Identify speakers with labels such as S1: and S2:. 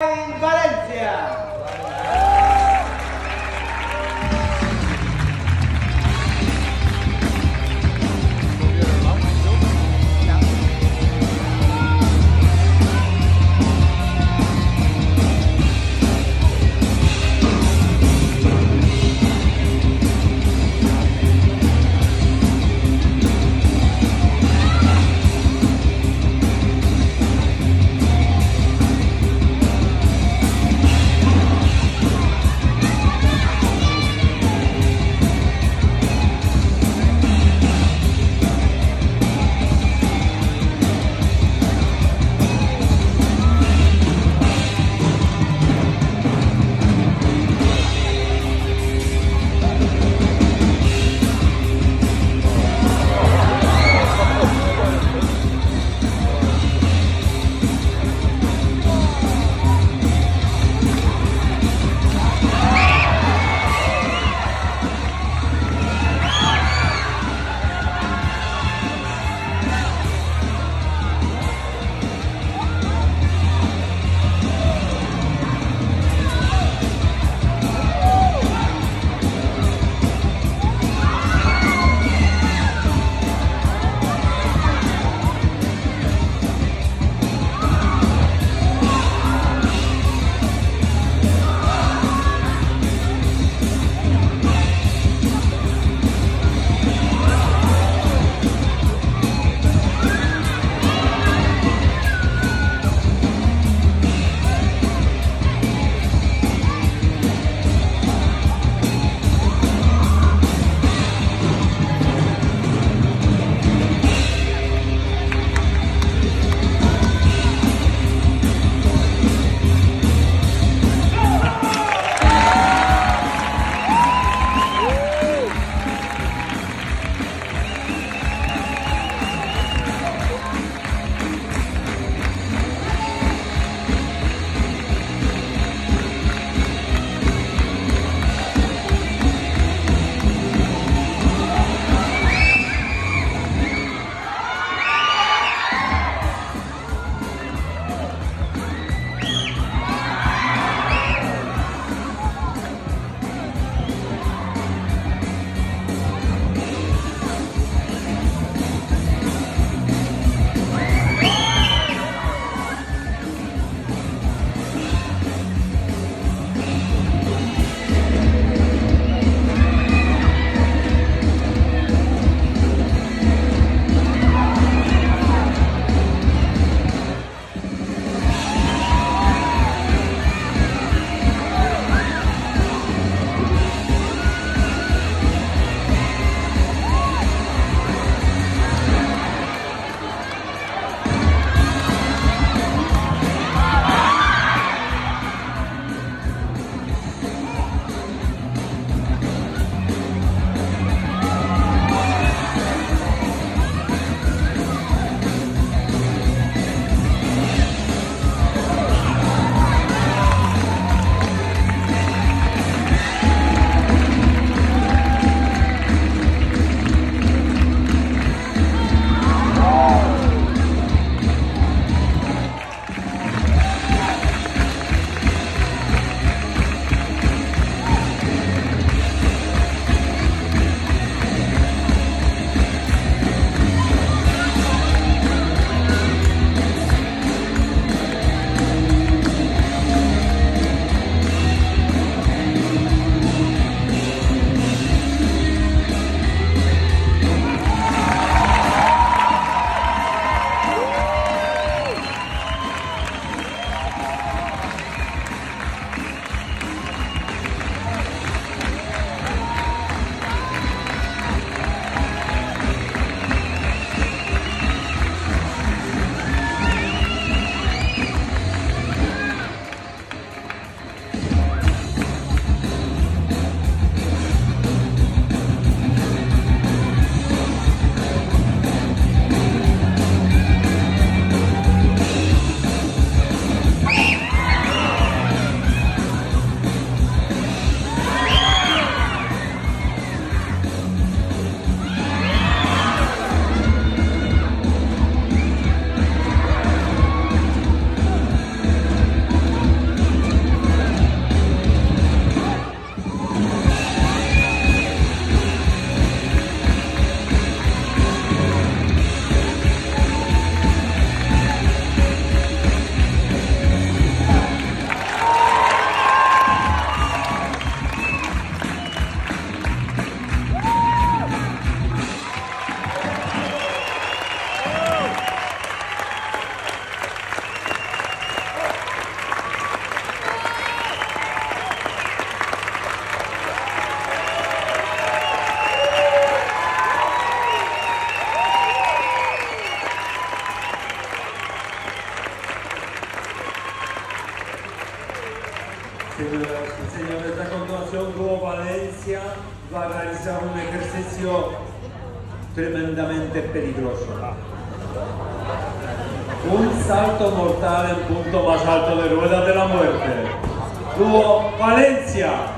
S1: in Valencia.
S2: Señores, señores, a continuación Hugo Valencia va a realizar un ejercicio tremendamente peligroso. Un salto mortal en punto más alto de rueda de la muerte. Hugo Valencia.